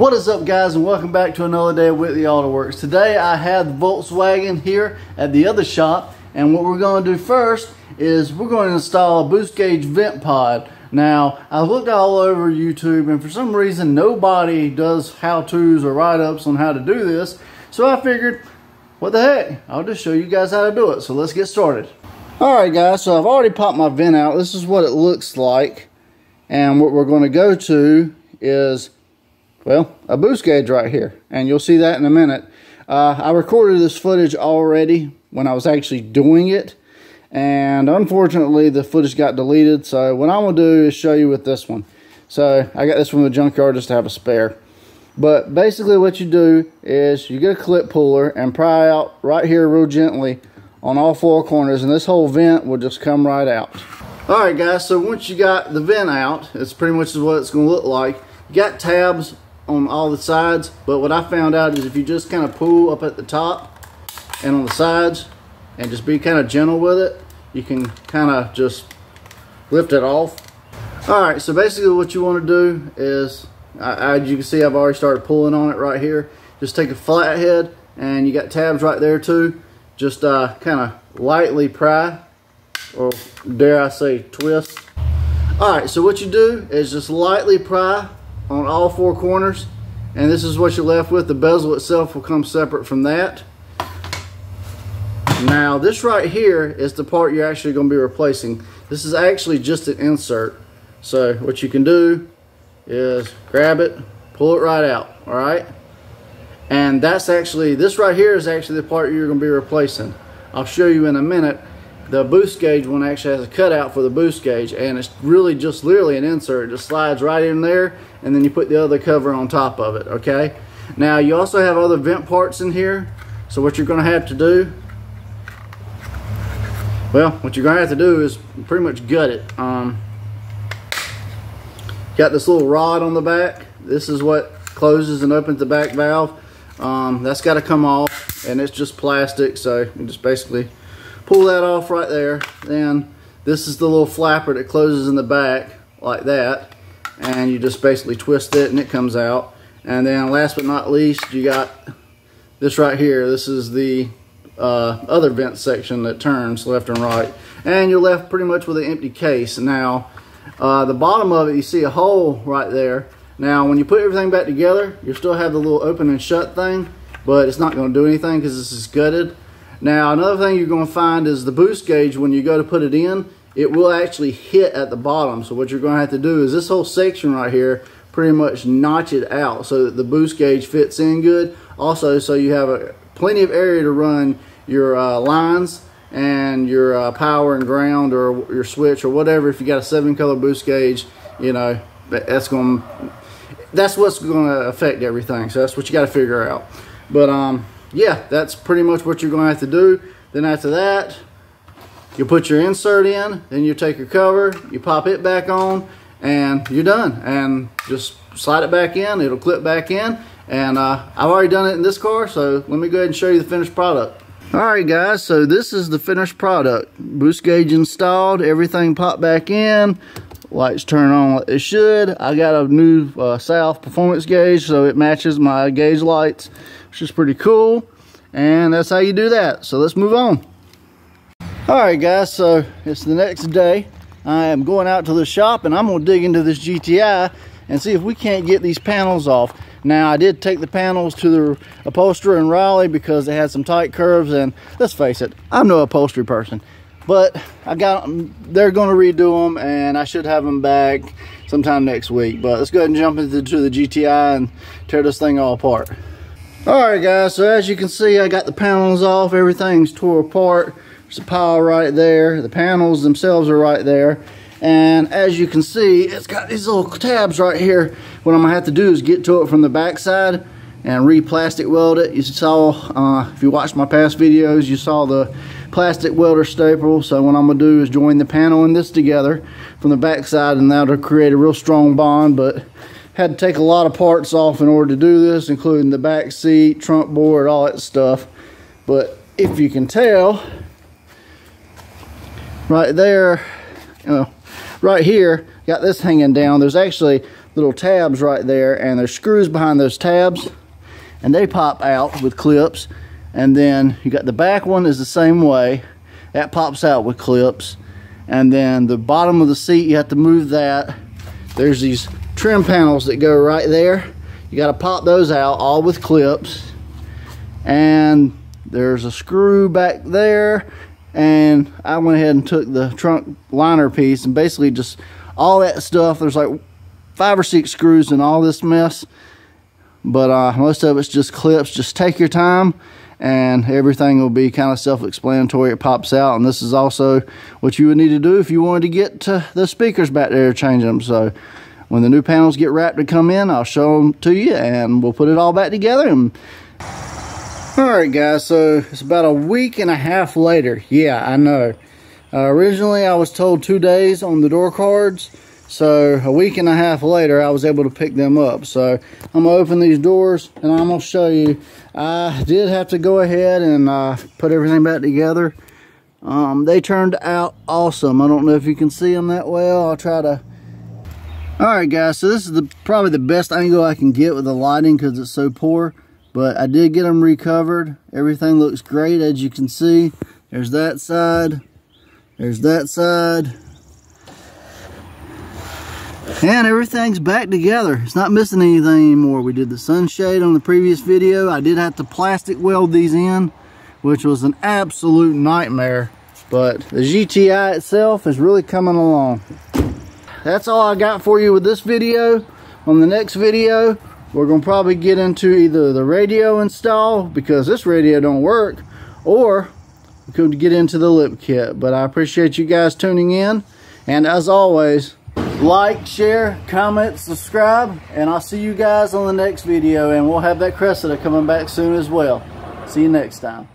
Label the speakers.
Speaker 1: What is up guys and welcome back to another day of Whitley Auto Works. Today I have the Volkswagen here at the other shop and what we're going to do first is we're going to install a boost gauge vent pod. Now I looked all over YouTube and for some reason nobody does how-tos or write-ups on how to do this so I figured what the heck I'll just show you guys how to do it so let's get started. Alright guys so I've already popped my vent out this is what it looks like and what we're going to go to is well, a boost gauge right here. And you'll see that in a minute. Uh, I recorded this footage already when I was actually doing it. And unfortunately, the footage got deleted. So what I'm going to do is show you with this one. So I got this from the junkyard just to have a spare. But basically what you do is you get a clip puller and pry out right here real gently on all four corners. And this whole vent will just come right out. Alright guys, so once you got the vent out, it's pretty much what it's going to look like. You got tabs on all the sides, but what I found out is if you just kind of pull up at the top and on the sides and just be kind of gentle with it, you can kind of just lift it off. All right, so basically what you want to do is, as you can see, I've already started pulling on it right here. Just take a flathead and you got tabs right there too. Just uh, kind of lightly pry or dare I say twist. All right, so what you do is just lightly pry on all four corners and this is what you're left with. The bezel itself will come separate from that. Now this right here is the part you're actually going to be replacing. This is actually just an insert. So what you can do is grab it, pull it right out, all right? And that's actually, this right here is actually the part you're going to be replacing. I'll show you in a minute the boost gauge one actually has a cutout for the boost gauge and it's really just literally an insert. It just slides right in there and then you put the other cover on top of it, okay? Now you also have other vent parts in here. So what you're gonna have to do, well, what you're gonna have to do is pretty much gut it. Um, got this little rod on the back. This is what closes and opens the back valve. Um, that's gotta come off and it's just plastic. So you just basically pull that off right there. Then this is the little flapper that closes in the back like that. And you just basically twist it and it comes out. And then last but not least, you got this right here. This is the uh, other vent section that turns left and right. And you're left pretty much with an empty case. Now, uh, the bottom of it, you see a hole right there. Now, when you put everything back together, you still have the little open and shut thing, but it's not going to do anything because this is gutted. Now, another thing you're going to find is the boost gauge, when you go to put it in, it will actually hit at the bottom. So what you're going to have to do is this whole section right here, pretty much notch it out so that the boost gauge fits in good. Also, so you have a, plenty of area to run your uh, lines and your uh, power and ground or your switch or whatever. If you got a seven color boost gauge, you know, that's going that's what's going to affect everything. So that's what you got to figure out. But um, yeah, that's pretty much what you're going to have to do. Then after that, you put your insert in, then you take your cover, you pop it back on, and you're done. And just slide it back in, it'll clip back in. And uh, I've already done it in this car, so let me go ahead and show you the finished product. Alright guys, so this is the finished product. Boost gauge installed, everything popped back in, lights turn on like they should. I got a new uh, South performance gauge, so it matches my gauge lights which is pretty cool. And that's how you do that. So let's move on. All right, guys, so it's the next day. I am going out to the shop and I'm gonna dig into this GTI and see if we can't get these panels off. Now, I did take the panels to the upholsterer in Raleigh because they had some tight curves and let's face it, I'm no upholstery person. But I got them, they're gonna redo them and I should have them back sometime next week. But let's go ahead and jump into the GTI and tear this thing all apart. Alright guys, so as you can see I got the panels off, everything's tore apart. There's a pile right there. The panels themselves are right there. And as you can see, it's got these little tabs right here. What I'm gonna have to do is get to it from the backside and re-plastic weld it. You saw, uh, if you watched my past videos, you saw the plastic welder staple. So what I'm gonna do is join the panel and this together from the backside and that'll create a real strong bond. But had to take a lot of parts off in order to do this, including the back seat, trunk board, all that stuff. But if you can tell, right there, you know, right here, got this hanging down. There's actually little tabs right there and there's screws behind those tabs and they pop out with clips and then you got the back one is the same way. That pops out with clips. And then the bottom of the seat you have to move that. There's these trim panels that go right there. You got to pop those out all with clips. And there's a screw back there. And I went ahead and took the trunk liner piece and basically just all that stuff. There's like five or six screws in all this mess. But uh, most of it's just clips. Just take your time and everything will be kind of self-explanatory it pops out and this is also what you would need to do if you wanted to get to the speakers back there change them so when the new panels get wrapped to come in I'll show them to you and we'll put it all back together and Alright guys, so it's about a week and a half later. Yeah, I know. Uh, originally I was told two days on the door cards. So a week and a half later, I was able to pick them up. So I'm gonna open these doors and I'm gonna show you. I did have to go ahead and uh, put everything back together. Um, they turned out awesome. I don't know if you can see them that well. I'll try to. All right, guys. So this is the probably the best angle I can get with the lighting because it's so poor. But I did get them recovered. Everything looks great as you can see. There's that side. There's that side. And everything's back together. It's not missing anything anymore. We did the sunshade on the previous video. I did have to plastic weld these in, which was an absolute nightmare. But the GTI itself is really coming along. That's all I got for you with this video. On the next video, we're to probably get into either the radio install, because this radio don't work, or we could get into the lip kit. But I appreciate you guys tuning in. And as always, like, share, comment, subscribe, and I'll see you guys on the next video. And we'll have that Cressida coming back soon as well. See you next time.